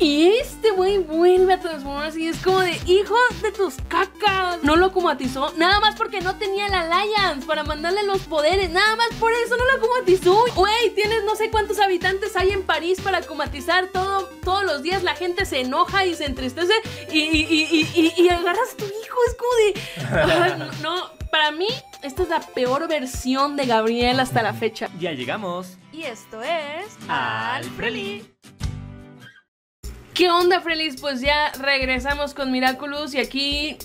Y este güey vuelve a transformarse y es como de hijo de tus cacas. No lo acumatizó, nada más porque no tenía la Alliance para mandarle los poderes. Nada más por eso no lo acumatizó. Güey, tienes no sé cuántos habitantes hay en París para acumatizar todo, todos los días. La gente se enoja y se entristece y, y, y, y agarras a tu hijo. Es como de. no, para mí, esta es la peor versión de Gabriel hasta la fecha. Ya llegamos. Y esto es. Al Freli. ¿Qué onda, Frelis? Pues ya regresamos con Miraculous y aquí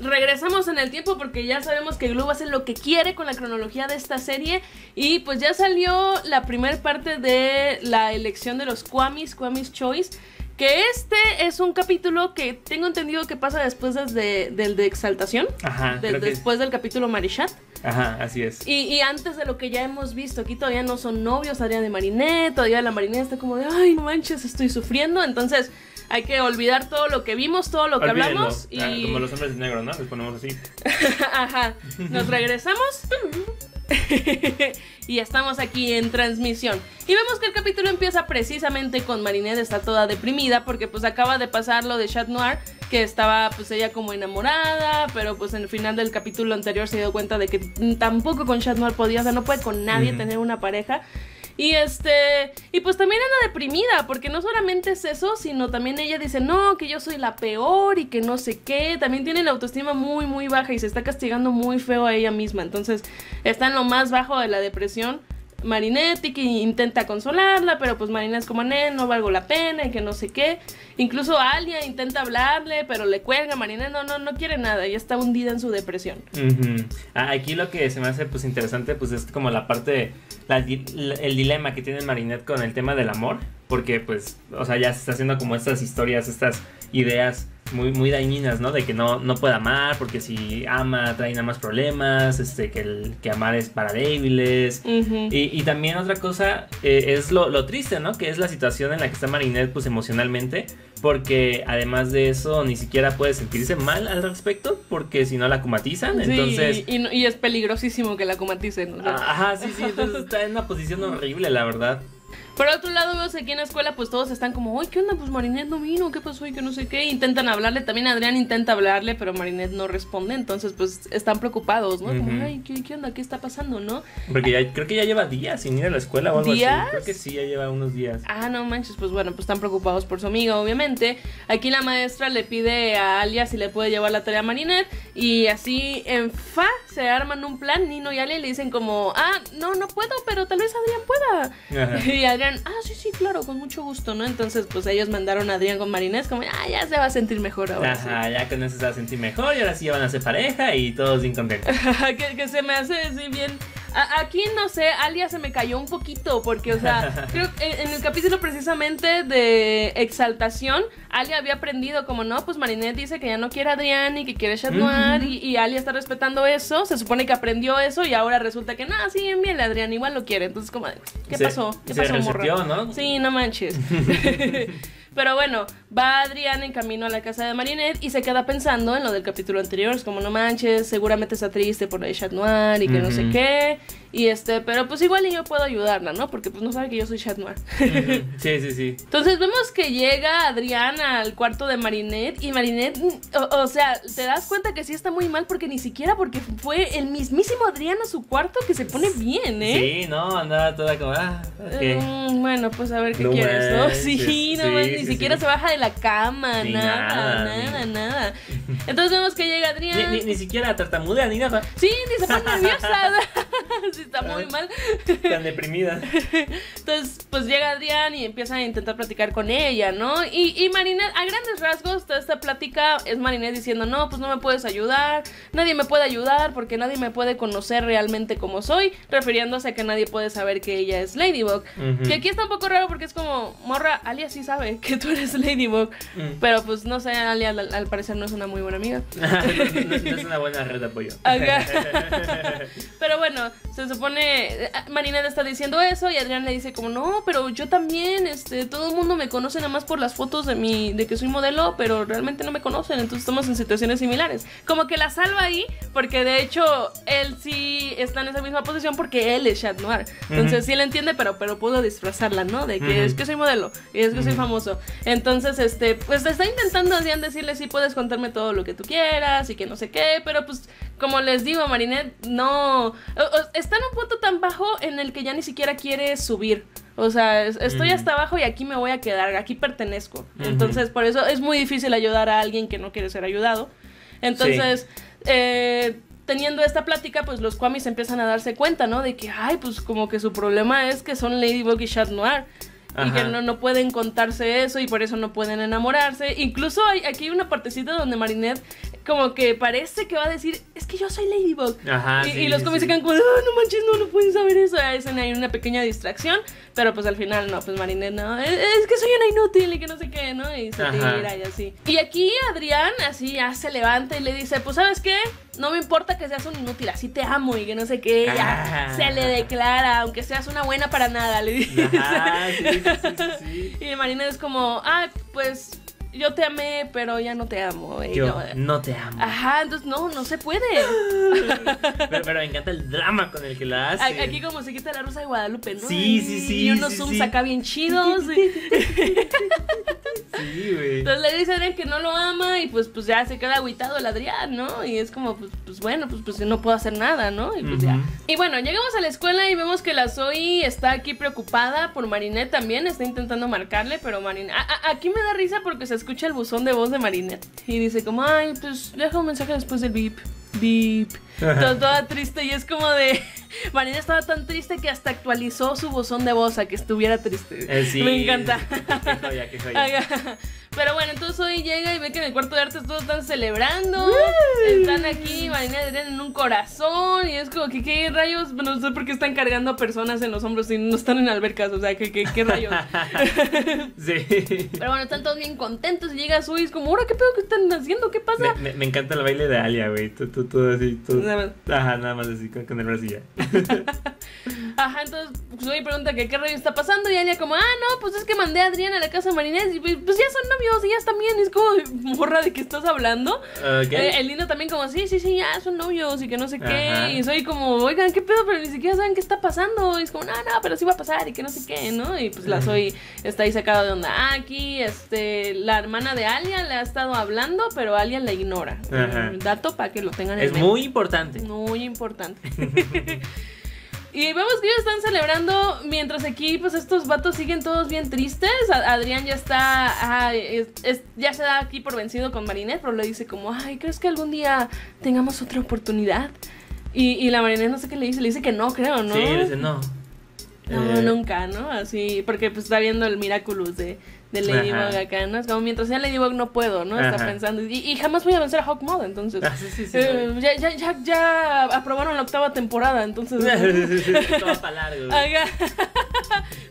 regresamos en el tiempo porque ya sabemos que Glue hace lo que quiere con la cronología de esta serie y pues ya salió la primera parte de la elección de los Kwamis, Kwamis Choice. Que este es un capítulo que tengo entendido que pasa después desde, del de Exaltación. Ajá. después del capítulo Marichat. Ajá, así es. Y, antes de lo que ya hemos visto, aquí todavía no son novios, Adrián de Marinette, todavía la Marinette está como de, ay, no manches, estoy sufriendo, entonces hay que olvidar todo lo que vimos, todo lo que hablamos. Y... Ah, como los hombres de negro, ¿no? Les ponemos así. Ajá, nos regresamos. y estamos aquí en transmisión. Y vemos que el capítulo empieza precisamente con Marinette está toda deprimida porque pues acaba de pasar lo de Chat Noir, que estaba pues ella como enamorada, pero pues en el final del capítulo anterior se dio cuenta de que tampoco con Chat Noir podía, o sea, no puede con nadie tener una pareja. Y este, y pues también anda deprimida, porque no solamente es eso, sino también ella dice, no, que yo soy la peor y que no sé qué. También tiene la autoestima muy, muy baja y se está castigando muy feo a ella misma. Entonces está en lo más bajo de la depresión. Marinetti que intenta consolarla, pero pues Marinette es como, no valgo la pena y que no sé qué. Incluso Alia intenta hablarle, pero le cuelga. Marinette no, no, no quiere nada, ya está hundida en su depresión. Ah, aquí lo que se me hace pues interesante pues es como la parte, el dilema que tiene Marinette con el tema del amor, porque pues, o sea, ya se está haciendo como estas historias, estas ideas muy, muy dañinas, ¿no? De que no, no puede amar, porque si ama trae nada más problemas, este, que, el, que amar es para débiles. y, también otra cosa eh, es lo, triste, ¿no? Que es la situación en la que está Marinette, pues emocionalmente, porque además de eso ni siquiera puede sentirse mal al respecto, porque si no la comatizan, entonces... Y, y, es peligrosísimo que la comaticen. Ajá, sí, sí, entonces está en una posición horrible, la verdad. Por otro lado, veo aquí en la escuela, pues todos están como, ¡ay, qué onda! Pues Marinette no vino, ¿qué pasó? Y que no sé qué. Intentan hablarle, también Adrián intenta hablarle, pero Marinette no responde. Entonces, pues están preocupados, ¿no? Como, ¡ay, ¿qué, onda! ¿Qué está pasando, no? Porque ya, creo que ya lleva días sin ir a la escuela o algo ¿Días? así. Creo que sí, ya lleva unos días. Ah, no manches, pues bueno, pues están preocupados por su amiga, obviamente. Aquí la maestra le pide a Alia si le puede llevar la tarea a Marinette. Y así en fa se arman un plan. Nino y Alia le dicen como, ah, no, no puedo, pero tal vez Adrián pueda. Y Adrián, ah, sí, sí, claro, con mucho gusto, ¿no? Entonces, pues ellos mandaron a Adrián con Marinés como, ah, ya se va a sentir mejor ahora. Ajá, ya con eso se va a sentir mejor y ahora sí van a ser pareja y todos bien contentos. que, que se me hace así bien aquí no sé, Alia se me cayó un poquito porque, o sea, creo que en el capítulo precisamente de Exaltación, Alia había aprendido como, no, pues Marinette dice que ya no quiere a Adrián y que quiere Chat Noir y, y, Alia está respetando eso, se supone que aprendió eso y ahora resulta que, no, sí, bien, Adrián igual lo quiere. Entonces, como, ¿qué pasó? ¿Qué pasó, morra? ¿no? Sí, no manches. Pero bueno, va Adrián en camino a la casa de Marinette y se queda pensando en lo del capítulo anterior. Es como, no manches, seguramente está triste por la de Chat Noir y que no sé qué. Y este, pero pues igual yo puedo ayudarla, ¿no? Porque pues no sabe que yo soy Chat Noir. sí, sí, sí. Entonces vemos que llega Adrián al cuarto de Marinette y Marinette, o, sea, te das cuenta que sí está muy mal porque ni siquiera porque fue el mismísimo Adrián a su cuarto que se pone bien, ¿eh? Sí, no, andaba toda como, ah, mm, bueno, pues a ver qué quieres, ¿no? Sí, no, ni siquiera se baja de la cama, nada, nada, nada, Entonces vemos que llega Adrián. Ni, ni, siquiera tartamudea ni nada. Sí, ni se pone nerviosa. está muy mal. Tan deprimida. Entonces, pues llega Adrián y empieza a intentar platicar con ella, ¿no? Y, y Marinette, a grandes rasgos, toda esta plática es Marinette diciendo, no, pues no me puedes ayudar, nadie me puede ayudar porque nadie me puede conocer realmente como soy, refiriéndose a que nadie puede saber que ella es Ladybug. Que aquí está un poco raro porque es como, morra, Alia sí sabe que tú eres Ladybug, mm. pero pues no sé, Alia al, parecer no es una muy buena amiga. no, es una buena red de apoyo. pero bueno, bueno, se supone, eh, Marinette está diciendo eso y Adrián le dice como, no, pero yo también, este, todo el mundo me conoce nada más por las fotos de mi, de que soy modelo, pero realmente no me conocen, entonces estamos en situaciones similares. Como que la salva ahí, porque de hecho él sí está en esa misma posición porque él es Chat Noir. Entonces sí él entiende, pero, pero puedo disfrazarla, ¿no? De que es que soy modelo y es que soy famoso. Entonces, este, pues está intentando Adrián decirle, sí puedes contarme todo lo que tú quieras y que no sé qué, pero pues como les digo, Marinette no está en un punto tan bajo en el que ya ni siquiera quiere subir. O sea, estoy hasta abajo y aquí me voy a quedar, aquí pertenezco. Entonces, por eso es muy difícil ayudar a alguien que no quiere ser ayudado. Entonces, eh, teniendo esta plática, pues los Kwamis empiezan a darse cuenta, ¿no? De que, ay, pues como que su problema es que son Ladybug y Chat Noir y que no, no pueden contarse eso y por eso no pueden enamorarse. Incluso hay aquí hay una partecita donde Marinette como que parece que va a decir, es que yo soy Ladybug. Ajá, y, los cómics se quedan como, oh, no manches, no, no pueden saber eso. Hay una pequeña distracción, pero pues al final no, pues Marinette no, es, que soy una inútil y que no sé qué, ¿no? Y se tira y así. Y aquí Adrián así ya se levanta y le dice, pues ¿sabes qué? No me importa que seas un inútil, así te amo y que no sé qué. Ah. se le declara, aunque seas una buena para nada, le dice. y Marina es como, ah, pues yo te amé, pero ya no te amo. yo no, te amo. Ajá, entonces no, no se puede. pero, me encanta el drama con el que la hace. Aquí como se quita la rosa de Guadalupe, ¿no? Sí, sí, sí. Y unos zooms acá bien chidos. Sí, güey. Entonces le dice a Adrián que no lo ama y pues, pues ya se queda aguitado el Adrián, ¿no? Y es como, pues, pues bueno, pues, pues no puedo hacer nada, ¿no? Y pues ya. Y bueno, llegamos a la escuela y vemos que la Zoe está aquí preocupada por Marinette también, está intentando marcarle, pero Marinette... aquí me da risa porque se escucha el buzón de voz de Marinette y dice como, ay, pues deja un mensaje después del beep, beep. toda triste y es como de... Marina estaba tan triste que hasta actualizó su buzón de voz a que estuviera triste. Eh, Me encanta. Qué joya, qué joya. Pero bueno, entonces hoy llega y ve que en el cuarto de artes todos están celebrando. Están aquí, Marina y Adrián en un corazón. Y es como que, ¿qué rayos? No sé por qué están cargando personas en los hombros y no están en albercas. O sea, ¿qué, qué, rayos? sí. Pero bueno, están todos bien contentos. Y llega Sui y es como, ¿ahora qué pedo que están haciendo? ¿Qué pasa? Me, me, encanta el baile de Alia, güey. Todo, así. Todo... Nada más. Ajá, nada más así, con, el brazo Ajá, entonces Sui pregunta que qué rayos está pasando. Y Alia, como, ah, no, pues es que mandé a Adrián a la casa de Marinés. Y pues, pues ya son novios y ya están bien. es como, morra, ¿de qué estás hablando? Eh, el niño también como, sí, sí, sí, ya son novios y que no sé qué. Y soy como, oigan, ¿qué pedo? Pero ni siquiera saben qué está pasando. Y es como, no, no, pero sí va a pasar y que no sé qué, ¿no? Y pues la soy, está ahí sacada de onda. Ah, aquí, este, la hermana de Alia le ha estado hablando, pero Alia la ignora. Dato para que lo tengan en Es muy importante. Muy importante. Y vemos que ellos están celebrando mientras aquí, pues estos vatos siguen todos bien tristes. Adrián ya está, ya se da aquí por vencido con Marinette, pero le dice como, ay, ¿crees que algún día tengamos otra oportunidad? Y, y la Marinette no sé qué le dice, le dice que no, creo, ¿no? Sí, le dice no. No, eh. nunca, ¿no? Así, porque pues está viendo el Miraculous de, de Ladybug acá, ¿no? Es como mientras sea Ladybug no puedo, ¿no? Está pensando. Y, jamás voy a vencer a Hawkmode, entonces. Ah, sí, sí, sí, eh, ya, ya, ya, ya aprobaron la octava temporada, entonces. todo para largo.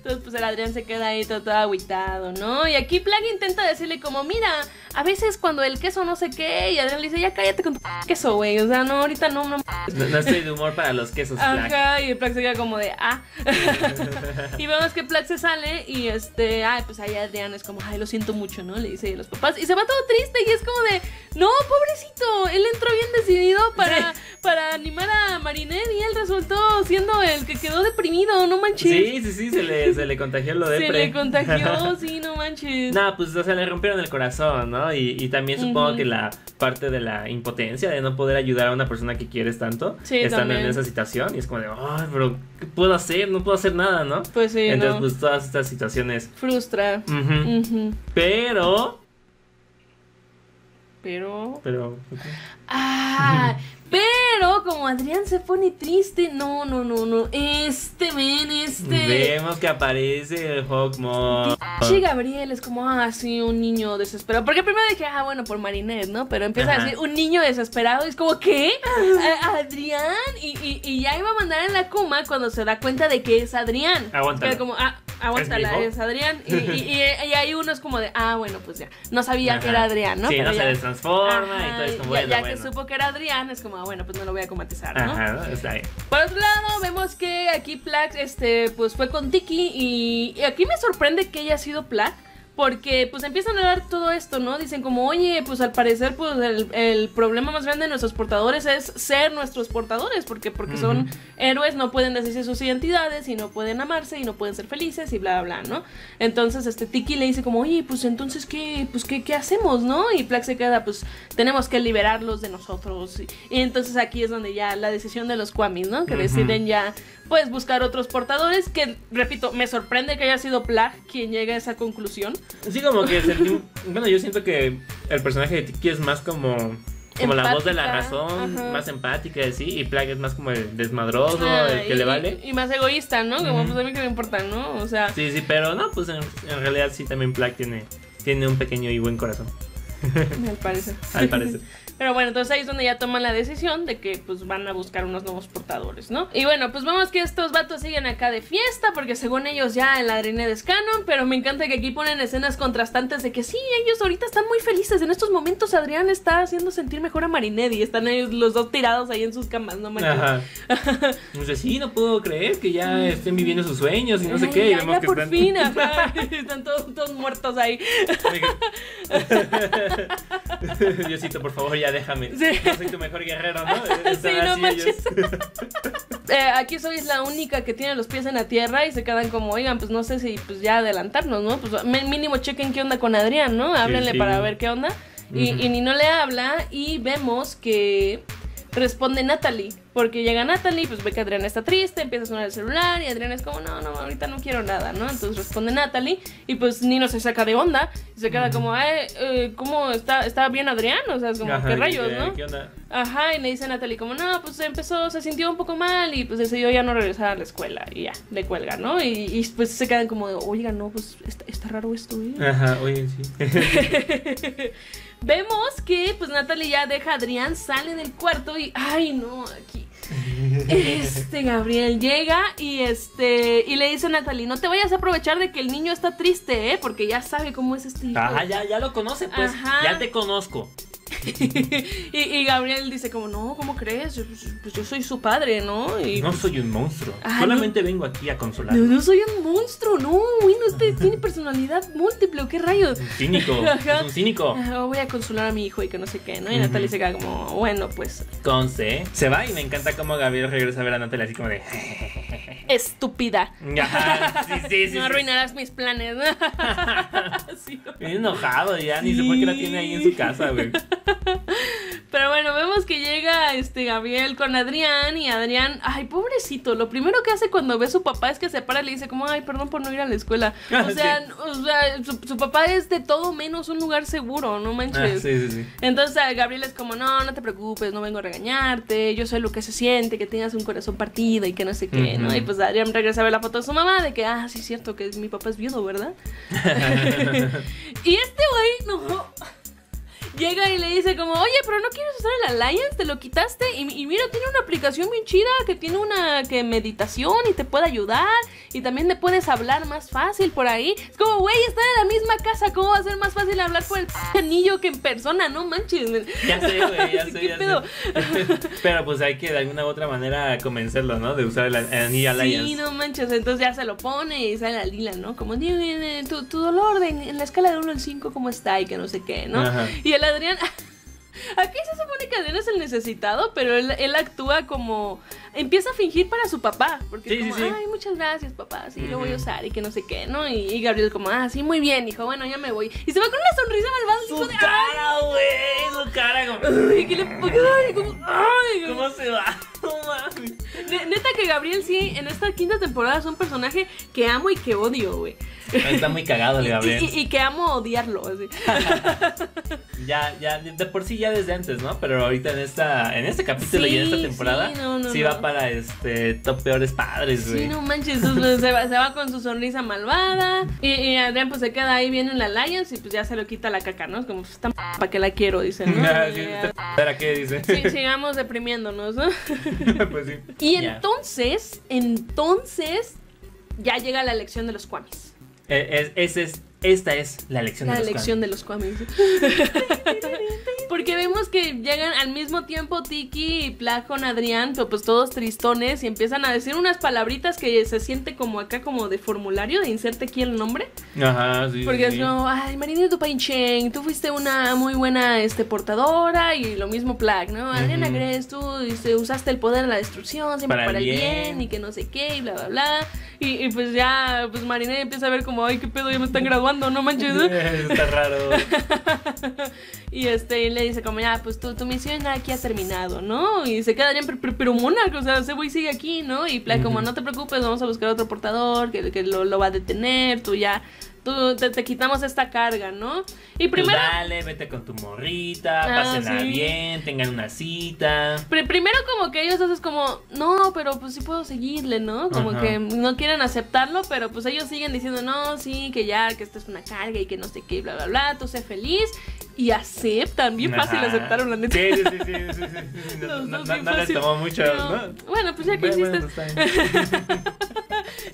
Entonces, pues el Adrián se queda ahí todo, todo aguitado, ¿no? Y aquí Plague intenta decirle como, mira, a veces cuando el queso no sé qué, y Adrián le dice, ya cállate con tu queso, güey. O sea, no, ahorita no, no. No, estoy de humor para los quesos, Ajá, y Plague se queda como de, ah. y vemos que Plague se sale y este, ay, pues ahí Adrián es como, ay, lo siento mucho, ¿no? Le dice a los papás. Y se va todo triste y es como de, no, pobrecito, él entró bien decidido para, para animar a Marinette y él resultó siendo el que quedó deprimido, no manches. Sí, sí, sí, se le, se le contagió lo de Se le contagió, sí, no manches. No, pues, o sea, le rompieron el corazón, ¿no? Y, también supongo que la parte de la impotencia de no poder ayudar a una persona que quieres tanto, estando en esa situación. Y es como de, ay, pero ¿qué puedo hacer? No puedo hacer nada, ¿no? Pues sí. Entonces, pues todas estas situaciones. Frustra. Pero. Pero. Pero. Ah, pero como Adrián se pone triste, no, no, no, no. Este, ven, este. Vemos que aparece el Hawkmoth. Sí, Gabriel es como, ah, sí, un niño desesperado. Porque primero dije, ah, bueno, por Marinette, ¿no? Pero empieza a decir, un niño desesperado. Y es como, ¿qué? Adrián. Y, y, ya iba a mandar en la cuma cuando se da cuenta de que es Adrián. Aguanta. como, ah, aguántala, hijo. es Adrián. Y, y, y- y ahí uno es como de, ah, bueno, pues ya. No sabía que era Adrián, ¿no? Sí, Pero no ya- se destransforma y todo es como, ya, ya bueno. que supo que era Adrián, es como, ah, bueno, pues no lo voy a comatizar, ¿no? Ajá, está bien. Por otro lado, vemos que aquí Plague, este, pues fue con Tiki y, y aquí me sorprende que haya sido Plague. Porque pues empiezan a dar todo esto, ¿no? Dicen como, oye, pues al parecer pues el, el problema más grande de nuestros portadores es ser nuestros portadores, porque porque son héroes, no pueden decirse sus identidades y no pueden amarse y no pueden ser felices y bla, bla, bla, ¿no? Entonces este Tiki le dice como, oye, pues entonces, ¿qué, pues, ¿qué, qué hacemos, no? Y Plague se queda, pues tenemos que liberarlos de nosotros. Y, y entonces aquí es donde ya la decisión de los Kwamis, ¿no? Que deciden ya, pues, buscar otros portadores, que, repito, me sorprende que haya sido Plague quien llegue a esa conclusión. Sí, como que bueno, yo siento que el personaje de Tiki es más como como la voz de la razón, ajá. más empática y así, y Plague es más como el desmadroso, Ah, el que y, le vale. Y, más egoísta, ¿no? Como, pues a mí que me importa, ¿no? O sea, Sí, sí, pero no, pues en, en realidad sí también Plague tiene, tiene un pequeño y buen corazón, me parece. al parecer. Pero bueno, entonces ahí es donde ya toman la decisión de que pues van a buscar unos nuevos portadores, ¿no? Y bueno, pues vemos que estos vatos siguen acá de fiesta porque según ellos ya el Adrene es canon, pero me encanta que aquí ponen escenas contrastantes de que sí, ellos ahorita están muy felices. En estos momentos Adrián está haciendo sentir mejor a Marinette y están ellos los dos tirados ahí en sus camas, ¿no? Ajá. Dice, sí, no puedo creer que ya estén viviendo sus sueños y no sé qué. y vemos ya que por están... fin, ajá. están todos, todos muertos ahí. Diosito, por favor, ya déjame. Sí. No soy tu mejor guerrero, ¿no? Sí, no manches. Eh, aquí soy la única que tiene los pies en la tierra y se quedan como, oigan, pues no sé si pues ya adelantarnos, ¿no? Pues mínimo chequen qué onda con Adrián, ¿no? Háblenle sí. para ver qué onda. Y ni no le habla y vemos que responde Natalie. Porque llega Natalie, pues ve que Adrián está triste, empieza a sonar el celular y Adrián es como, no, no, ahorita no quiero nada, ¿no? Entonces responde Natalie y pues Nino se saca de onda y se queda como, eh, eh, ¿cómo está, está bien Adrián? O sea, es como, Ajá, ¿qué rayos, no? ¿Qué onda? Ajá, y le dice a Natalie como, no, pues empezó, se sintió un poco mal y pues decidió ya no regresar a la escuela y ya, le cuelga, ¿no? Y, y, pues se quedan como oiga, no, pues está, está raro esto, ¿eh? Ajá, oye, sí. Vemos que pues Natalie ya deja a Adrián, sale del cuarto y, ay, no, aquí. Este Gabriel llega y este y le dice a Natalie, no te vayas a aprovechar de que el niño está triste, ¿eh? Porque ya sabe cómo es este hijo. Ajá, ya, ya lo conoce, pues. Ajá. Ya te conozco. y, y Gabriel dice como, no, ¿cómo crees? Pues, pues yo soy su padre, ¿no? Y No soy un monstruo. Ah, Solamente vengo aquí a consolar. No, no soy un monstruo, no, güey, no te- tiene personalidad múltiple, ¿o ¿qué rayos? Un cínico. Ajá. Es un cínico. Ah, voy a consolar a mi hijo y que no sé qué, ¿no? Y Ujú. Natalie se queda como, bueno, pues, Conce. Se va y me encanta cómo Gabriel regresa a ver a Natalia así como de. estúpida. Ajá, sí, sí, sí. no arruinarás mis planes. Bien enojado ya, ni sé por qué la tiene ahí en su casa, güey. Pero bueno, vemos que llega este Gabriel con Adrián y Adrián, ay, pobrecito, lo primero que hace cuando ve a su papá es que se para y le dice como, ay, perdón por no ir a la escuela. Ah, O sea, sí. o sea su, su papá es de todo menos un lugar seguro, no Ah, manches. sí, sí. Entonces a Gabriel es como, no, no te preocupes, no vengo a regañarte, yo sé lo que se siente, que tengas un corazón partido y que no sé qué, ¿no? Y pues Adrián regresa a ver la foto de su mamá de que, ah, sí es cierto que mi papá es viudo, ¿verdad? y este güey, no, llega y le dice como, oye, pero no quieres usar el Alliance, te lo quitaste y, y mira, tiene una aplicación bien chida que tiene una que meditación y te puede ayudar y también le puedes hablar más fácil por ahí. Es como, güey, están en la misma casa, ¿cómo va a ser más fácil hablar por el anillo que en persona? No manches. Ya sé, güey, ya sé, ¿Qué ya pedo? sé. Pero pues hay que de alguna u otra manera convencerlo, ¿no? De usar el, anillo Alliance. Sí, no manches, entonces ya se lo pone y sale la lila, ¿no? Como, tu, tu dolor de- en la escala de 1 al 5, ¿cómo está? Y que no sé qué, ¿no? Ajá. Y el Adrián... Aquí se supone que Adrián es el necesitado, pero él, él actúa como... Empieza a fingir para su papá, porque Sí, es como, sí, sí. ay, muchas gracias, papá, sí, lo voy a usar y que no sé qué, ¿no? Y, y Gabriel como, ah, sí, muy bien, hijo, bueno, ya me voy. Y se va con una sonrisa malvada, hijo Su de, cara, güey, su cara como... ay, ¿qué le ay, como, ay, ¿Cómo se va? No mames. Neta que Gabriel sí, en esta quinta temporada es un personaje que amo y que odio, güey. Está muy cagado el Gabriel. y- y que amo odiarlo, así. Ya, ya, de por sí ya desde antes, ¿no? Pero ahorita en esta, en este capítulo y en esta temporada, sí, no, no, sí va para este top peores padres, güey. Sí, no manches, se va, se va con su sonrisa malvada y, y Adrián pues se queda ahí viendo en la Alliance y pues ya se lo quita la caca, ¿no? Es como, pues, esta para que la quiero, dicen, ¿no? Ah, sí, esta ¿Para qué dice? sí, sigamos deprimiéndonos, ¿no? pues sí. Y entonces, entonces, ya llega la elección de los Kwamis. Eh, es, es, esta es la elección La de los elección de los Kwamis. Porque vemos que llegan al mismo tiempo Tiki y Pla con Adrián, pero pues todos tristones y empiezan a decir unas palabritas que se siente como acá como de formulario de inserte aquí el nombre. Ajá, sí. Porque sí. es como, ay, Marina Tupaichen, tú fuiste una muy buena este, portadora y lo mismo Plague, ¿no? Adriana Ujú. Gres, tú este, usaste el poder de la destrucción siempre Para para, el el bien. bien. y que no sé qué y bla, bla, bla. Y, y pues ya, pues Marina empieza a ver como, ay, qué pedo, ya me están graduando, no manches. Está raro. y este, y le dice como, ya, pues tu, tu misión aquí ha terminado, ¿no? Y se queda Adrián, pero, pero, Monarch, o sea, ese güey sigue aquí, ¿no? Y Plague como, Ujú. no te preocupes, vamos a buscar otro portador que, que lo, lo va a detener, tú ya... Tú, te, te quitamos esta carga, ¿no? Y primero, dale, vete con tu morrita, Ah, pásenla sí. bien, tengan una cita. Pri- primero como que ellos haces como, no, pero pues sí puedo seguirle, ¿no? Como que no quieren aceptarlo, pero pues ellos siguen diciendo, no, sí, que ya, que esto es una carga y que no sé qué, bla, bla, bla, tú sé feliz. Y aceptan, bien fácil aceptaron, la neta. Sí, sí, sí, sí, sí, sí, No, les tomó mucho, Pero, ¿no? Bueno, pues ya que Bueno, hiciste,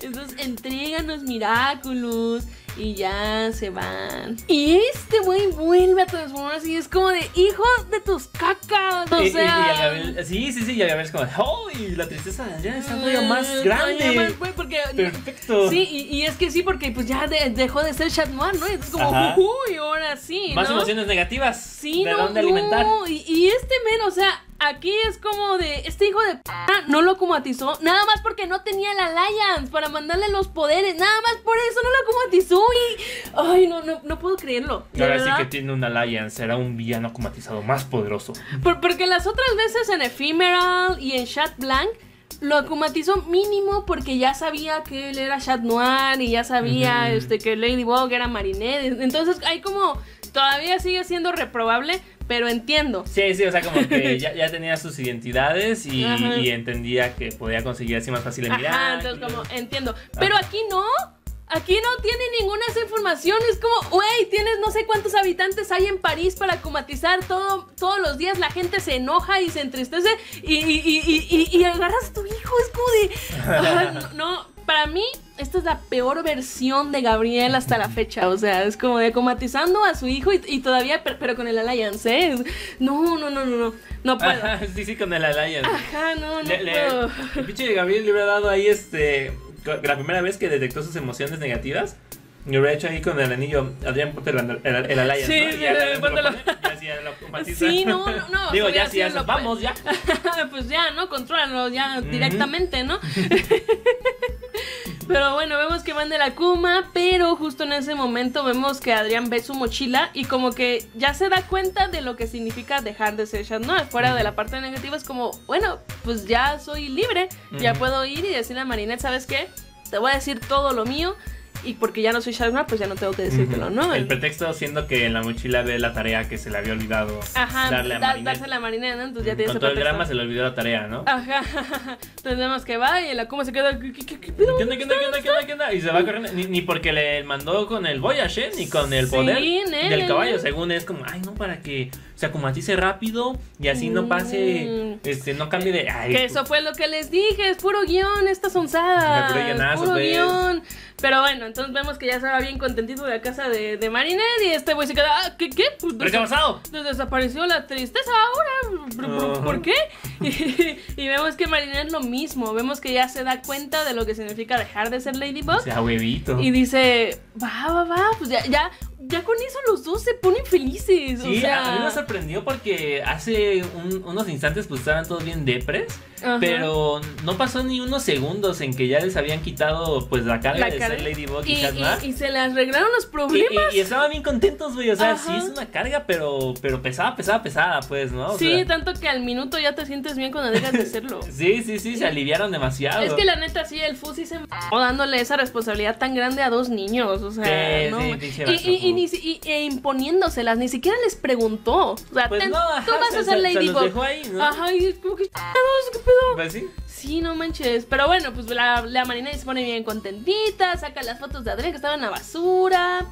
entonces entréganos Miraculous y ya se van. Y este güey vuelve a transformarse y es como de hijo de tus cacas. O Y- y- y sea. a Gabriel- sí, sí, sí, y a Gabriel es como, ¡oh! Y la tristeza de Adrián está todavía más Mm, grande. más, güey, porque Perfecto. Sí, y, y es que sí, porque pues ya de- dejó de ser Chat Noir, ¿no? Y es como, uy, ahora sí, Más ¿no? emociones negativas. Sí, ¿De no, dónde no, alimentar? Y, y este men, o sea, aquí es como de, este hijo de p no lo comatizó, nada más porque no tenía el Alliance para mandarle los poderes, nada más por eso no lo comatizó y, ay, no, no, no puedo creerlo. Ahora sí que tiene un Alliance, será un villano comatizado más poderoso. Por- porque las otras veces en Ephemeral y en Chat Blanc lo acumatizó mínimo porque ya sabía que él era Chat Noir y ya sabía Ujú. este, que Ladybug era Marinette. Entonces hay como. Todavía sigue siendo reprobable, pero entiendo. Sí, sí, o sea, como que ya, ya tenía sus identidades y, entendía que podía conseguir así más fácil el Ajá, entonces como entiendo. Pero aquí no. Aquí no tiene ninguna esa información. Es como, güey, tienes no sé cuántos habitantes hay en París para comatizar todo, todos los días. La gente se enoja y se entristece y, y, y, y, y- y agarras a tu hijo. Es como de. No, para mí, esta es la peor versión de Gabriel hasta la fecha. O sea, es como de comatizando a su hijo y, y todavía, pero, pero con el Alliance, ¿eh? No, no, no, no, no. No puedo. Ajá, sí, sí, con el Alliance. Ajá, no, no Le- le- puedo. el pinche Gabriel le hubiera dado ahí este. La primera vez que detectó sus emociones negativas. Le hubiera hecho ahí con el anillo. Adrián, ponte el, el, el Alliance. Sí, ¿no? sí, ya, comatiza. Sí, no, no, no. Digo, ya, sí, ya, vamos, ya. pues ya, ¿no? Contrólalo ya directamente, ¿no? pero bueno, vemos que van de la Kuma, pero justo en ese momento vemos que Adrián ve su mochila y como que ya se da cuenta de lo que significa dejar de ser Noir. Fuera de la parte negativa es como, bueno, pues ya soy libre, ya puedo ir y decirle a Marinette, ¿sabes qué? Te voy a decir todo lo mío y porque ya no soy Noir, pues ya no tengo que decírtelo, ¿no? El pretexto siendo que en la mochila ve la tarea que se le había olvidado Ajá, darle a da- Marinette. dársela a Marinette, ¿no? Entonces ya tienes Con ese todo el drama se le olvidó la tarea, ¿no? Ajá, entonces vemos que va y la cómo se queda. ¿Qué, qué, qué, qué pedo? ¿Qué onda, qué onda, qué onda, qué onda, qué onda? Y se va corriendo. Ni, ni porque le mandó con el Voyage, ¿eh? ni con el Sí, poder nel, del caballo. Según es como, ay, no, para que se acomatice rápido y así no pase, Mm. este, no cambie de. Ay, Que eso fue lo que les dije, es puro guion, estas onzadas. Puro guionazo, puro pues. guion. Pero bueno, entonces vemos que ya se va bien contentito de la casa de, de Marinette y este güey se queda, ah, ¿qué, qué? Pues, ¿Pero qué ha pasado? Pues desapareció la tristeza ahora. ¿Por, qué? Y, y vemos que Marinette lo mismo. Vemos que ya se da cuenta de lo que significa dejar de ser Ladybug. O sea, huevito. Y dice, va, va, va, pues ya, ya, ya con eso los dos se ponen felices. Sí, o sea, a mí me sorprendió porque hace un- unos instantes pues estaban todos bien depres, Ajá. pero no pasó ni unos segundos en que ya les habían quitado pues la carga La de ser Ladybug y, y, y- y se le arreglaron los problemas. y- estaban bien contentos, güey. O sea, Ajá. sí es una carga, pero, pero pesada, pesada, pesada, pues, ¿no? O sí, sea, tanto que al minuto ya te sientes bien cuando dejas de serlo. sí, sí, sí, se aliviaron demasiado. Es que la neta sí, el Fusi se m- dándole esa responsabilidad tan grande a dos niños, o sea, Sí, no sí, y, e imponiéndoselas, ni siquiera les preguntó. O sea, Pues ten- no, ajá, tú vas se- a ser se- se Ladybug. los dejó ahí, ¿no? Ajá, y es como que chingados, ¿qué pedo? Pues sí. Sí, no manches. Pero bueno, pues la, la Marina se pone bien contentita, saca las fotos de Adrián que estaba en la basura.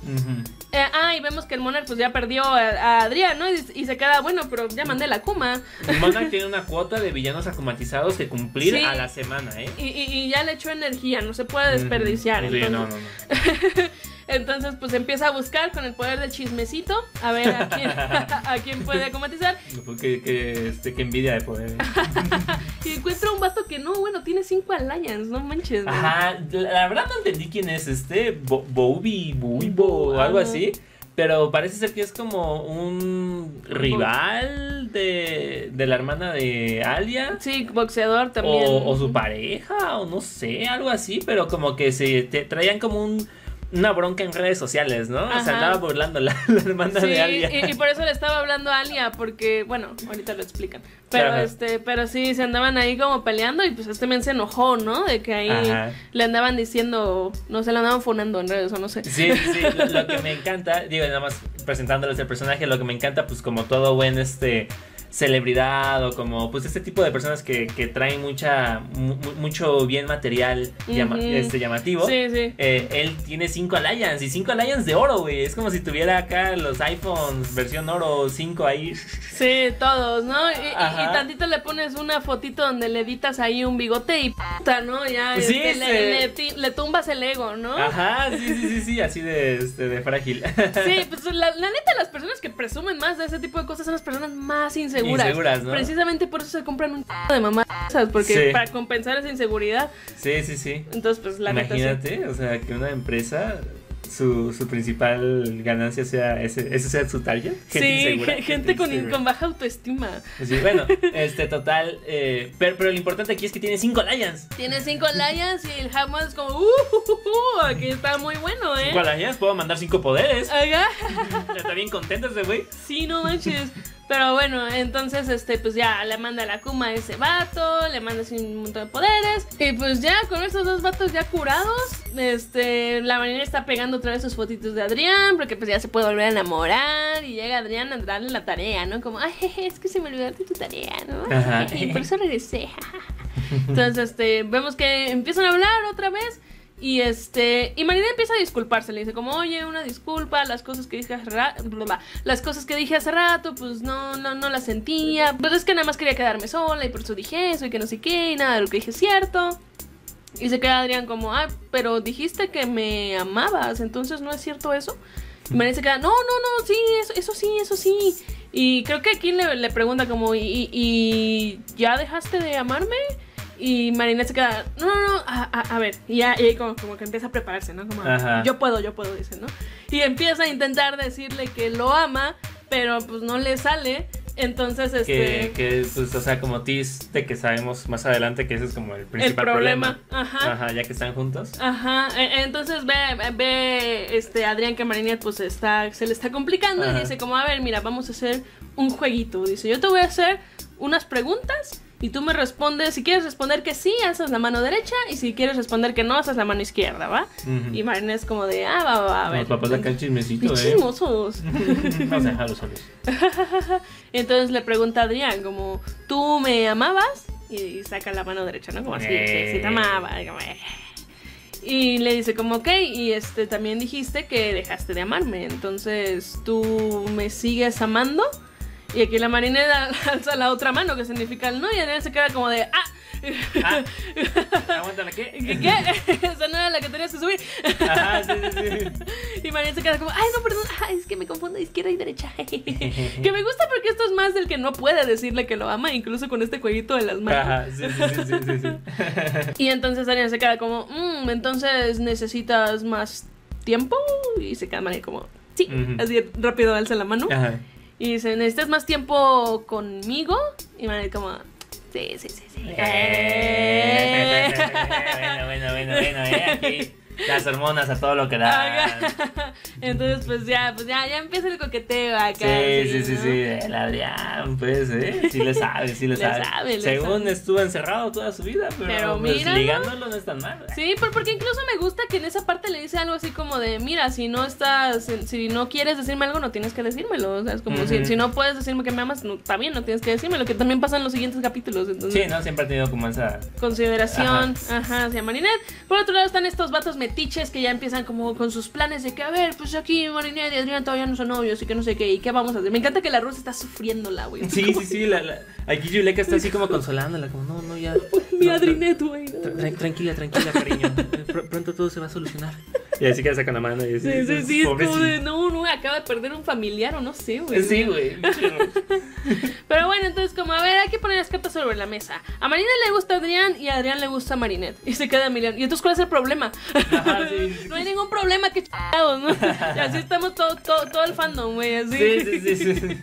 Eh, ah, y vemos que el Monarch pues ya perdió a, a Adrián, ¿no? Y, y se queda, bueno, pero ya mandé la Kuma. Monarch tiene una cuota de villanos acumatizados que cumplir Sí. a la semana, ¿eh? Y, y- y ya le echó energía, no se puede desperdiciar. Entonces, no, no, no. entonces, pues empieza a buscar con el poder del chismecito a ver a quién, a quién puede acomatizar. Que, que, este, que envidia de poder. Y encuentra un vato que no, bueno, tiene cinco Alliance, no manches. Ajá, la, la verdad no entendí quién es este, Bo- Bobby, Buibo o algo así. Pero parece ser que es como un rival de, de la hermana de Alia. Sí, boxeador también. O, o su pareja, o no sé, algo así, pero como que se te traían como un, una bronca en redes sociales, ¿no? Ajá. Se andaba burlando la, la hermana Sí, de Alia. y, y por eso le estaba hablando a Alia, porque, bueno, ahorita lo explican. Pero Ajá. este, pero sí, se andaban ahí como peleando y pues este men se enojó, ¿no? De que ahí Ajá. le andaban diciendo, no sé, le andaban funando en redes o no sé. Sí, sí, sí, lo, lo que me encanta, digo, nada más presentándoles el personaje, lo que me encanta, pues como todo buen este celebridad o como pues este tipo de personas que, que traen mucha mu- mu- mucho bien material llama- este llamativo. Sí, sí. Eh, él tiene 5 Alliance y 5 Alliance de oro, güey. Es como si tuviera acá los iPhones versión oro 5 ahí. Sí, todos, ¿no? Y, y tantito le pones una fotito donde le editas ahí un bigote y puta, ¿no? Ya Sí, este, se- le, le ti- le tumbas el ego, ¿no? Ajá, sí, sí, sí, sí, así de, este, de frágil. Sí, pues la, la neta, las personas que presumen más de ese tipo de cosas son las personas más inseguras. Inseguras, ¿no? Precisamente por eso se compran un de mamá, Porque Sí. para compensar esa inseguridad. Sí, sí, sí. Entonces, pues la neta sí. Imagínate, o sea, que una empresa, su, su principal ganancia sea ese, ese sea su target. Sí, insegura, ge- gente con, con baja autoestima. Sí, bueno, este total, eh, pero, pero lo importante aquí es que tiene 5 Alliance. Tiene cinco Alliance y el Hamas es como, uh, uh, uh, aquí está muy bueno, ¿eh? 5 Alliance, puedo mandar 5 poderes. Ajá. Está bien contento ese güey. Sí, no manches. Pero bueno, entonces, este, pues ya le manda la Kuma a ese vato, le manda así un montón de poderes. Y pues ya con estos dos vatos ya curados, este, la marina está pegando otra vez sus fotitos de Adrián, porque pues ya se puede volver a enamorar. Y llega Adrián a darle la tarea, ¿no? Como, ay, es que se me olvidó tu tarea, ¿no? Ajá. Y por eso regresé. Entonces, este, vemos que empiezan a hablar otra vez. Y este, y Marina empieza a disculparse, le dice como, oye, una disculpa, las cosas que dije hace rato, las cosas que dije hace rato, pues no, no, no las sentía, pero es que nada más quería quedarme sola y por eso dije eso y que no sé qué, y nada de lo que dije es cierto. Y se queda Adrián como, ah, pero dijiste que me amabas, entonces no es cierto eso. Y Marina se queda, no, no, no, sí, eso, eso sí, eso sí. Y creo que aquí le, pregunta como, ¿Y, y, y ya dejaste de amarme? Y Marina se queda, no, no, no, a, a- a ver. Y ya y ahí como, como que empieza a prepararse, ¿no? Como, Ajá. yo puedo, yo puedo, dice, ¿no? Y empieza a intentar decirle que lo ama, pero pues no le sale. Entonces, este... que, pues, o sea, como tis de que sabemos más adelante que ese es como el el principal problema. problema. Ajá. Ajá, ya que están juntos. Ajá, e- entonces ve, ve este Adrián que Marina pues está, se le está complicando Ajá. y dice como, a ver, mira, vamos a hacer un jueguito. Dice, yo te voy a hacer unas preguntas y tú me respondes, si quieres responder que sí, haces la mano derecha y si quieres responder que no, haces la mano izquierda, ¿va? Y Marina es como de, ah, va, va, va, a ver. Los papás acá el chismecito, eh. chismosos. Vamos a dejarlos solos. Entonces le pregunta a Adrián como, ¿tú me amabas? Y saca la mano derecha, ¿no? Como así, sí, sí te amaba. y como, "Eh". Y le dice como, ok, y este también dijiste que dejaste de amarme, entonces tú me sigues amando. Y aquí la marinera alza la otra mano, que significa el no, y Adrián se queda como de, ah, Ah, aguántala, ¿qué? ¿qué? Esa no era la que tenías que subir. Ajá, sí, sí, sí. Y María se queda como, ay, no, perdón, ay, es que me confundo de izquierda y derecha. que me gusta porque esto es más del que no puede decirle que lo ama, incluso con este jueguito de las manos. Ajá, sí, sí, sí, sí, sí, sí. Y entonces Ariana se queda como, mmm, entonces necesitas más tiempo. Y se queda María como, sí, así rápido alza la mano. Ajá. Y dice, ¿necesitas más tiempo conmigo? Y María como, sí, sí, sí, sí. Eh, bueno, bueno, bueno, bueno, eh, aquí. Las hormonas a todo lo que da. Ajá. Entonces, pues ya, pues ya, ya empieza el coqueteo acá. Sí, sí, sí, ¿no? sí, el Adrián, pues, ¿eh? Sí le sabe, sí le, Le sabe. sabe, le Según sabe. estuvo encerrado toda su vida, pero, Pero pues, ligándolo no es tan mal. Sí, por- porque incluso me gusta que en esa parte le dice algo así como de, mira, si no estás, si no quieres decirme algo, no tienes que decírmelo. O sea, es como si, no puedes decirme que me amas, no, bien, no tienes que decírmelo, que también pasa en los siguientes capítulos. Entonces, Sí, ¿no? Siempre ha tenido como esa... consideración, ajá. hacia Marinette. Por otro lado están estos vatos metiches que ya empiezan como con sus planes de que, a ver, pues aquí Marinette y Adrián todavía no son novios y que no sé qué, y qué vamos a hacer. Me encanta que la Ruth está sufriéndola, güey. Sí, sí, sí, la, la... aquí Yuleka está así como consolándola, como, no, no, ya... Mi no, Adrinette, güey. no. tra- tra- tranquila, tranquila, cariño. Pr- pronto todo se va a solucionar. Y así que saca la mano y así. Sí, sí, sí, es como pobrecito. de, no, no, acaba de perder un familiar o no sé, güey. Sí, güey. Pero bueno, entonces como, a ver, hay que poner las cartas sobre la mesa. A Marinette le gusta Adrián y a Adrián le gusta Marinette. Y se queda Emiliano. ¿Y entonces cuál es el problema? Ajá, sí, sí, no hay ningún problema, que chingados, ¿no? Y así estamos todo, todo, todo el fandom, güey, así. Sí, sí, sí, sí.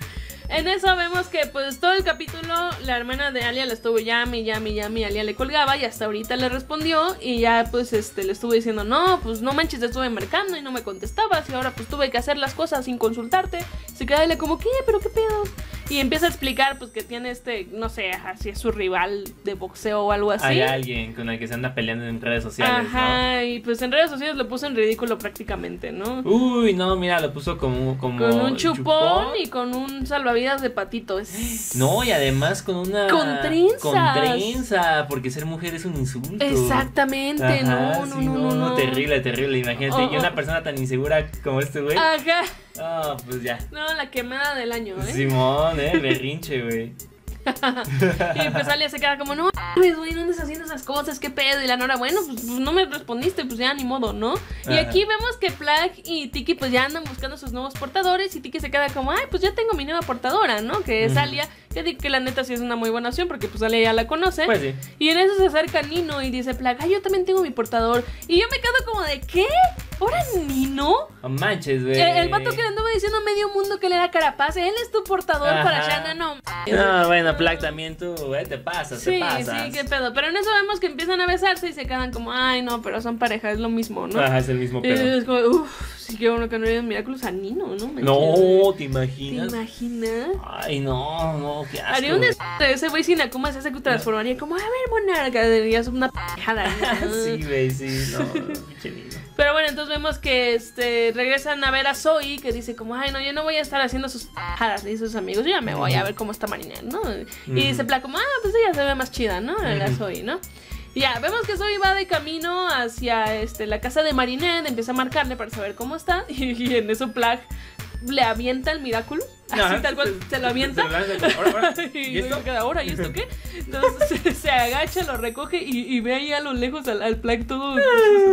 En eso vemos que pues todo el capítulo la hermana de Alia le estuvo llame, llame, llame, Alia le colgaba y hasta ahorita le respondió y ya pues este le estuvo diciendo, no, pues no manches, te estuve marcando y no me contestabas y ahora pues tuve que hacer las cosas sin consultarte. Se queda Alia como, ¿qué? ¿Pero qué pedo? Y empieza a explicar pues que tiene este, no sé, ajá, si es su rival de boxeo o algo así. Hay alguien con el que se anda peleando en redes sociales, Ajá, y pues en redes sociales lo puso en ridículo prácticamente, ¿no? Uy, no, mira, lo puso como... como Con un chupón, y con un salvavidas de patito. Es... No, y además con una... Con trenzas. Con trenza, porque ser mujer es un insulto. Exactamente, Ajá, no, no, sí, no, no, no. Terrible, terrible, imagínate. Oh, y una oh. persona tan insegura como este güey. Ajá. Ah, pues ya. No, la quemada del año, ¿eh? Simón, eh, berrinche, güey. Y pues Alia se queda como, no, pues, güey, no andes haciendo esas cosas, qué pedo. Y la Nora, bueno, pues, pues, no me respondiste, pues ya ni modo, ¿no? Y aquí vemos que Plag y Tiki pues ya andan buscando sus nuevos portadores. Y Tiki se queda como, ay, pues ya tengo mi nueva portadora, ¿no? Que es. Alia. Que, di- que la neta sí es una muy buena opción porque pues Alia ya la conoce. Pues sí. Y en eso se acerca Nino y dice, Plag, ay, yo también tengo mi portador. Y yo me quedo como de, ¿qué? ¿Ahora Nino? No manches, güey. El, el vato que le anduvo diciendo a medio mundo que le era carapaz, él es tu portador para. Shanna, no. No, bueno, Plague también tú, güey, te pasas, te Sí, pasas. sí, qué pedo. Pero en eso vemos que empiezan a besarse y se quedan como, ay, no, pero son pareja, es lo mismo, ¿no? Ajá, es el mismo Y pedo. es como, uff, sí que bueno que no hayan Miraculous a Nino, ¿no? Manches. No, ¿te ¿Te imaginas? imaginas? Ay, no, no, qué asco. Haría un des- ese güey sin Akuma se hace que transformaría como, a ver, monarca, dirías una pejada. sí, güey, sí, no. Pero bueno, entonces vemos que este regresan a ver a Zoe, que dice como, ay, no, yo no voy a estar haciendo sus pajadas y sus amigos, yo ya me voy a ver cómo está Marinette, ¿no? Y Ujú. dice Pla como, ah, pues ella se ve más chida, ¿no? La. Zoe, ¿no? Y ya, vemos que Zoe va de camino hacia este, la casa de Marinette, empieza a marcarle para saber cómo está, y, en eso Plag le avienta el Miraculous, así tal cual, se lo avienta. Se lo ahora, ahora. Y, ¿Y esto? ahora, ¿y esto qué? Entonces se, se agacha, lo recoge y, y ve ahí a lo lejos al, al Plag todo,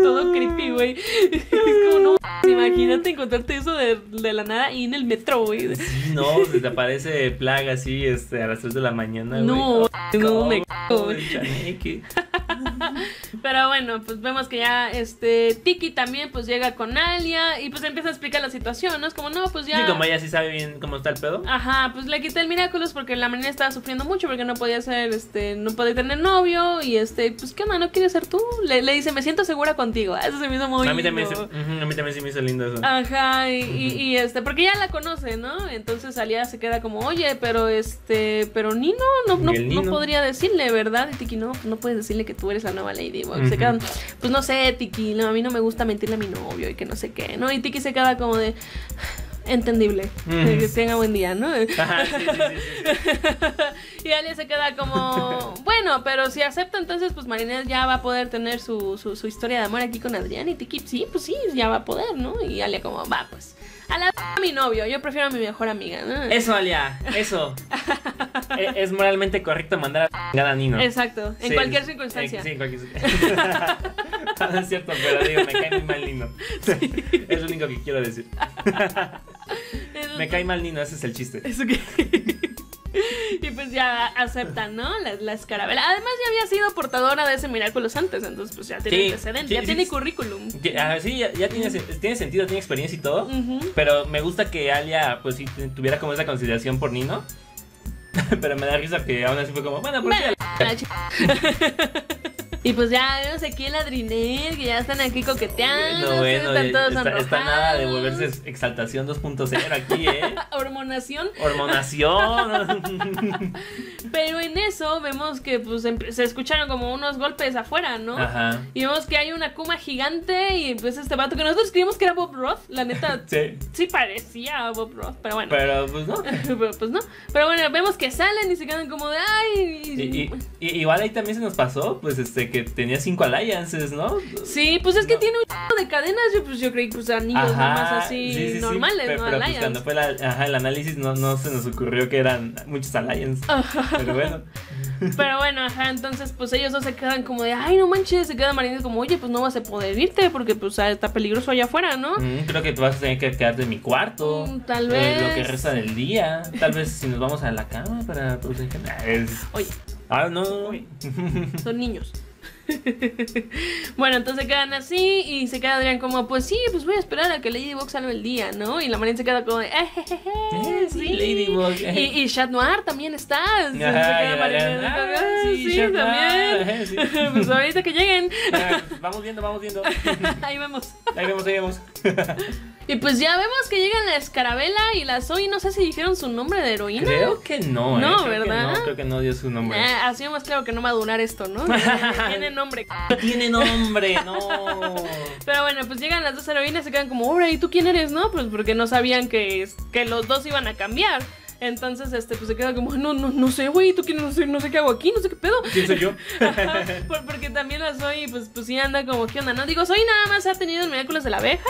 todo creepy, güey. Es como, no, imagínate encontrarte eso de, de la nada ahí en el metro, güey. Sí, no, se te aparece plaga así este, a las 3 de la mañana, güey. No, no me Oh, cago. Pero bueno, pues vemos que ya este Tiki también pues llega con Alia y pues empieza a explicar la situación, ¿no? Es como, no, pues ya... Sí, como ella sí sabe bien cómo está el pedo. Ajá, pues le quité el Miraculous porque la menina estaba sufriendo mucho porque no podía ser, este, no podía tener novio y este, pues qué onda, ¿no quieres ser tú? Le, le dice, me siento segura contigo. Eso se me hizo muy a, mí también se, a mí también se me hizo lindo eso. Ajá, y, y- y, este, porque ya la conoce, ¿no? Entonces Alia se queda como, oye, pero este, pero Nino no, no, ¿Y el no podría decirle, ¿verdad? Y Tiki, no, no puedes decirle que tú eres la nueva Ladybug. Se Ujú. quedan, pues no sé, Tiki, no, a mí no me gusta mentirle a mi novio y que no sé qué, ¿no? Y Tiki se queda como de, entendible, Ujú. que tenga buen día, ¿no? Ajá, sí, sí, sí, sí. y Alia se queda como, bueno, pero si acepta entonces pues Marinette ya va a poder tener su, su, su historia de amor aquí con Adrián y Tiki, sí, pues sí, ya va a poder, ¿no? Y Alia como, va pues, a la a mi novio, yo prefiero a mi mejor amiga. Eso, Alia, eso. E- es moralmente correcto mandar a chingar a Nino. Exacto, en Sí, cualquier circunstancia. eh, Sí, en cualquier circunstancia. no es cierto, pero digo, me cae muy mal Nino. es lo único que quiero decir. Me cae mal Nino, ese es el chiste. Eso que... y pues ya aceptan, ¿no? La, la escarabela. Además ya había sido portadora de ese Miraculous antes, entonces pues ya tiene Sí, antecedentes, sí, ya sí, tiene currículum. Ah, sí, ya, ya tiene, sen- tiene sentido, tiene experiencia y todo. Pero me gusta que Alia, pues sí, tuviera como esa consideración por Nino. pero me da risa que aún así fue como, bueno, pues Bueno, la ch- Y pues ya vemos aquí el Adriner, que ya están aquí coqueteando. No, bueno, están todos está, está nada de volverse exaltación 2.0 aquí, ¿eh? Hormonación. Hormonación. Pero en eso vemos que pues em- se escucharon como unos golpes afuera, ¿no? Ajá. Y vemos que hay una Kuma gigante y pues este vato que nosotros creímos que era Bob Roth, la neta Sí. sí parecía a Bob Roth, pero bueno. Pero pues no. Pero, pues no. Pero bueno, vemos que salen y se quedan como de ay. Y, y- y- igual ahí también se nos pasó, pues este, que tenía cinco alliances, ¿no? Sí, pues es que tiene un chingo de cadenas. Yo pues yo creí que pues anillos nomás así sí, sí, sí, normales, pero, ¿no? pero, pues, cuando fue la- ajá, el análisis no, no se nos ocurrió que eran muchos alliances. Pero bueno. Pero bueno, ajá, entonces pues ellos dos se quedan como de, ay, no manches, se queda Marinette como, oye, pues no vas a poder irte porque pues ah, está peligroso allá afuera, ¿no? Mm, creo que tú vas a tener que quedarte en mi cuarto. Mm, tal eh, lo vez. que resta del día. Tal vez si nos vamos a la cama para es- Oye, Ah, no. Oye. son niños. bueno, entonces se quedan así y se queda Adrián como, pues sí, pues voy a esperar a que Ladybug salve el día, ¿no? Y la Marinette se queda como de, eh, je, je, je, Eh, sí, Ladybug, eh. Y, y Chat Noir también está. Se queda ah, sí, sí, Chat también. sí. pues ahorita que lleguen. Vamos viendo, vamos viendo. Ahí vemos. Ahí vemos, ahí vemos. Y pues ya vemos que llegan la Escarabela y la Zoe. No sé si dijeron su nombre de heroína. Creo que no, ¿eh? No, Creo que ¿verdad? no, creo que no dio su nombre. Eh, así más claro que no va a durar esto, ¿no? Tiene nombre. Tiene nombre, no. Pero bueno, pues llegan las dos heroínas y se quedan como, ahora, ¿y tú quién eres, no? Pues porque no sabían que, que los dos iban a cambiar. Entonces, este, pues se queda como, no, no, no sé, güey, tú quién, no sé, no sé qué hago aquí, no sé qué pedo. ¿Quién soy yo? Ajá, por- porque también la Zoe, pues, pues sí anda como, ¿qué onda? No digo, Zoe nada más ha tenido el Miraculous de la abeja.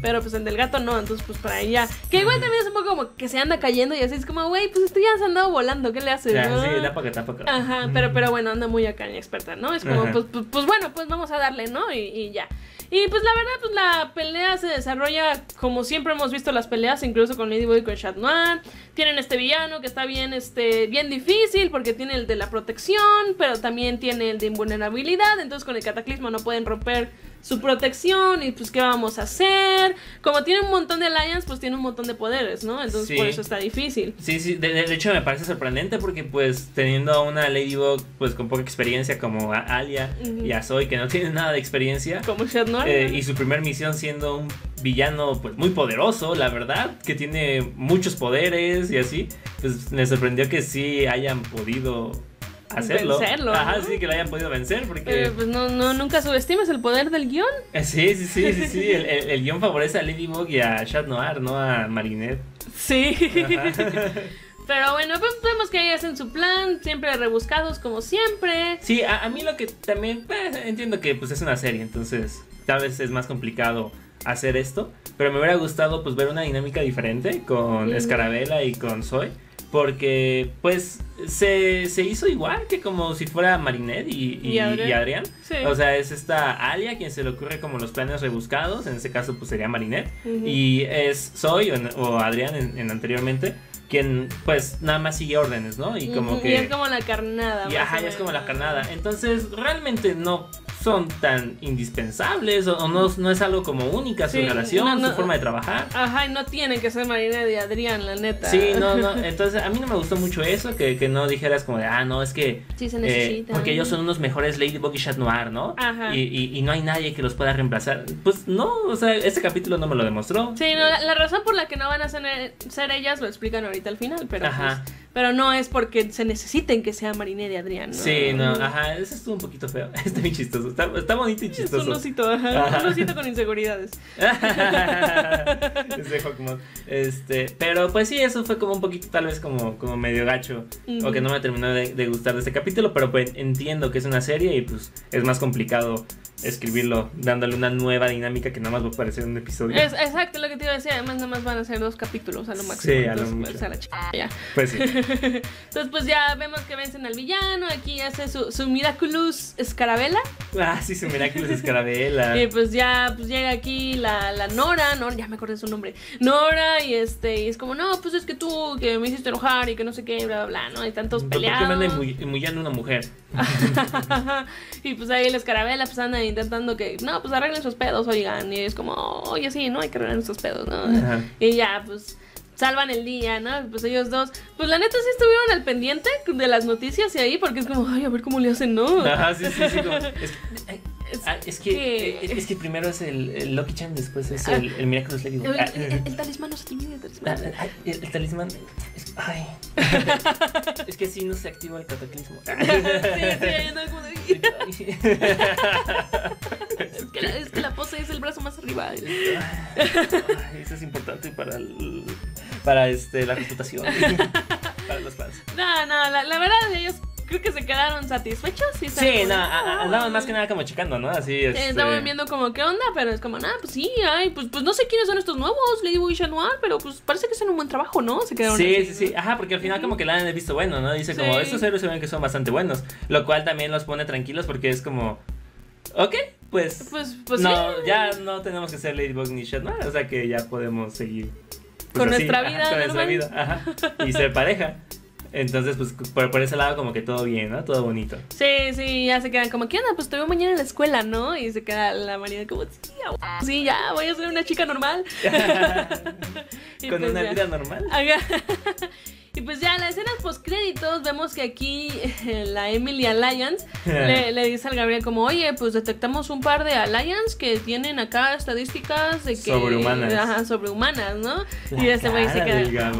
Pero pues el del gato no, entonces pues para ella. Que igual también es un poco como que se anda cayendo y así es como, güey, pues esto ya se ha andado volando, ¿qué le haces? No? sí, da para acá. Ajá, pero, pero bueno, anda muy acá en experta, ¿no? Es como, pues, pues, pues bueno, pues vamos a darle, ¿no? Y, y ya. Y pues la verdad, pues la pelea se desarrolla como siempre hemos visto las peleas, incluso con Ladybug y con Chat Noir. Tienen este villano que está bien, este, bien difícil porque tiene el de la protección, pero también tiene el de invulnerabilidad. Entonces con el cataclismo no pueden romper su protección y pues qué vamos a hacer. Como tiene un montón de alliance, pues tiene un montón de poderes, ¿no? Entonces Sí. por eso está difícil. Sí, sí, de, de hecho me parece sorprendente porque pues teniendo a una Ladybug pues con poca experiencia como a Alia Ujú. y a Zoe que no tienen nada de experiencia Como eh, y su primer misión siendo un villano pues muy poderoso, la verdad, que tiene muchos poderes y así, pues me sorprendió que sí hayan podido hacerlo. Vencerlo, Ajá, ¿no? sí, que lo hayan podido vencer porque... Pero pues no, no, nunca subestimes el poder del guion. Eh, Sí, sí, sí, sí, sí. El, el- el guion favorece a Ladybug y a Chat Noir, no a Marinette. Sí. Ajá. Pero bueno, pues vemos que ahí hacen su plan, siempre rebuscados como siempre. Sí, a, a mí lo que también pues, entiendo que pues es una serie, entonces tal vez es más complicado hacer esto, pero me hubiera gustado pues ver una dinámica diferente con Ujú. Escarabela y con Zoe, porque pues se, se hizo igual que como si fuera Marinette y, y- Y Adrián. y Adrián. Sí. O sea, es esta Alia quien se le ocurre como los planes rebuscados, en este caso pues sería Marinette, y es Zoe o, o Adrián en, en anteriormente, quien pues nada más sigue órdenes, ¿no? Y como que... y es como la carnada. Y ajá, es como la carnada. Entonces, realmente no son tan indispensables o, o no, no es algo como única su Sí, relación, no, no. su forma de trabajar. Ajá, y no tienen que ser Marina y Adrián, la neta. Sí, no, no. Entonces, a mí no me gustó mucho eso, que, que no dijeras como de, ah, no, es que. Sí se eh, necesitan. porque ellos son unos mejores Ladybug y Chat Noir, ¿no? Ajá. Y, y, y no hay nadie que los pueda reemplazar. Pues no, o sea, este capítulo no me lo demostró. Sí, no, la, la razón por la que no van a ser, ser ellas lo explican ahorita al final, pero Ajá. pues, pero no es porque se necesiten que sea Marina y Adrián, ¿no? Sí, no, ajá, eso estuvo un poquito feo. Está bien chistoso. Está, está bonito y Es chistoso. un osito, ajá, Ajá. un osito con inseguridades. Ese Hawkmoth. Este, pero pues sí, eso fue como un poquito tal vez como, como medio gacho. O que no me terminó de, de gustar de este capítulo, pero pues entiendo que es una serie y pues es más complicado escribirlo dándole una nueva dinámica que nada más va a aparecer en un episodio. Es, exacto lo que te iba a decir, además nada más van a ser dos capítulos a lo máximo. Sí, a lo entonces, mucho. pues, a la chica, ya. Pues sí. Entonces, pues ya vemos que vencen al villano. Aquí hace su, su Miraculous Escarabela. Ah, sí, su Miraculous Escarabela. Y pues ya pues llega aquí la, la Nora. Nora, ya me acordé su nombre. Nora, y este, y es como, no, pues es que tú que me hiciste enojar y que no sé qué, bla, bla, bla, ¿no? Y tantos ¿Por qué me peleados. anda una mujer? y pues ahí la escarabela pues anda intentando que, no, pues arreglen sus pedos, oigan. Y es como, oye, sí, no hay que arreglar nuestros pedos, ¿no? Ajá. Y ya, pues salvan el día, ¿no? Pues ellos dos, pues la neta sí estuvieron al pendiente de las noticias y ahí, porque es como, ay, a ver cómo le hacen, ¿no? Ajá, sí, sí, sí. como- es, ay, Es ah, es que, que- es, es que primero es el, el Lucky Chan, después es el, el Miraculous Ladybug. El, Ah, el- el talismán no se te olvide, el talismán. ah, el, talismán. es- ay. es que sí no se activa el cataclismo. Sí, sí, no, como de- es, que la, es que la pose es el brazo más arriba. Eso es importante para el- para este la reputación para los fans. No, no, la, la verdad ellos creo que se quedaron satisfechos. Sí, Sí, no, a- a- andaban más que nada como checando, ¿no? Así Eh, este... Estaban viendo como qué onda, pero es como, nada, pues sí, ay, pues, pues no sé quiénes son estos nuevos, Ladybug y Chat Noir, pero pues parece que hacen un buen trabajo, ¿no? Se quedaron Sí, así, sí, sí. ¿no? Ajá, porque al final como que la han visto bueno, ¿no? Dice como, Sí. estos héroes se ven que son bastante buenos. Lo cual también los pone tranquilos porque es como, ok, pues... Pues, pues no, sí. ya no tenemos que ser Ladybug ni ¿no? O sea que ya podemos seguir... pues, Con nuestra vida con nuestra normal. vida, ajá. Y ser pareja. Entonces, pues por, por ese lado como que todo bien, ¿no? Todo bonito. Sí, sí, ya se quedan como, ¿qué onda? Pues te veo mañana en la escuela, ¿no? Y se queda la Marina como, sí, a huevo, sí, ya, voy a ser una chica normal. Con pues una ya. vida normal. Ajá. Y pues ya, la escena post créditos vemos que aquí eh, la Emily Alliance le, le dice al Gabriel como, oye, pues detectamos un par de Alliance que tienen acá estadísticas de que... Sobrehumanas. Ajá, sobrehumanas, ¿no? La y este güey se queda...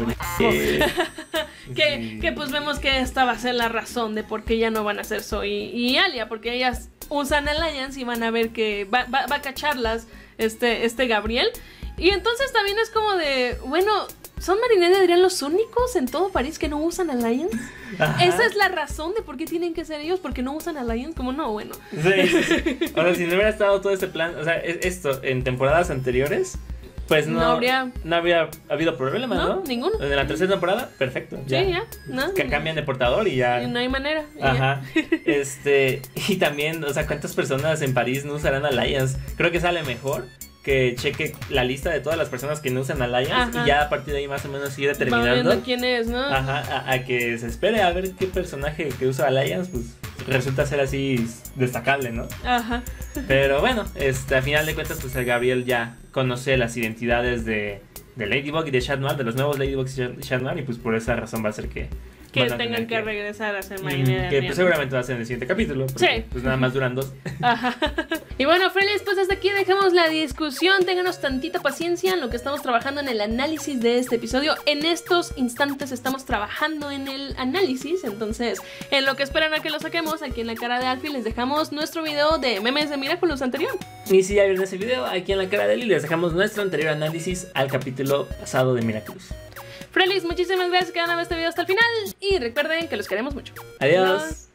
Que, Sí. que pues vemos que esta va a ser la razón de por qué ya no van a ser Zoe y Alia, porque ellas usan Alliance y van a ver que va, va- va a cacharlas este, este Gabriel. Y entonces también es como de, bueno, ¿son Marinette y Adrián los únicos en todo París que no usan Alliance? Ajá. Esa es la razón de por qué tienen que ser ellos, porque no usan Alliance, como no, bueno. Sí, sí, sí. O sea, si no hubiera estado todo este plan, o sea, es- esto en temporadas anteriores, pues no, No habría- no habría habido problema, ¿no? No, ninguno. En la tercera temporada, perfecto. Ya. Sí, ya, ¿no? Que cambian de portador y ya. No hay manera. Ajá. Este, y también, o sea, ¿cuántas personas en París no usarán Alliance? Creo que sale mejor que cheque la lista de todas las personas que no usan Alliance Ajá. y ya a partir de ahí más o menos ir determinando. quién es, ¿no? Ajá, a, a que se espere a ver qué personaje que usa Alliance, pues resulta ser así destacable, ¿no? Ajá. Pero bueno, este, a final de cuentas, pues el Gabriel ya conoce las identidades de, de Ladybug y de Chat Noir, de los nuevos Ladybug y Chat- Chat Noir, y pues por esa razón va a ser que. Que tengan que regresar a ser Mm, que pues seguramente va a ser en el siguiente capítulo. porque, Sí. Pues nada más duran dos. Ajá. Y bueno, Frelis, pues hasta aquí dejamos la discusión. Ténganos tantita paciencia en lo que estamos trabajando en el análisis de este episodio. En estos instantes estamos trabajando en el análisis. Entonces, en lo que esperan a que lo saquemos, aquí en la cara de Alfie les dejamos nuestro video de memes de Miraculous anterior. Y si ya vieron ese video, aquí en la cara de Lily les dejamos nuestro anterior análisis al capítulo pasado de Miraculous. Frelis, muchísimas gracias por quedarme este video hasta el final. Y recuerden que los queremos mucho. Adiós.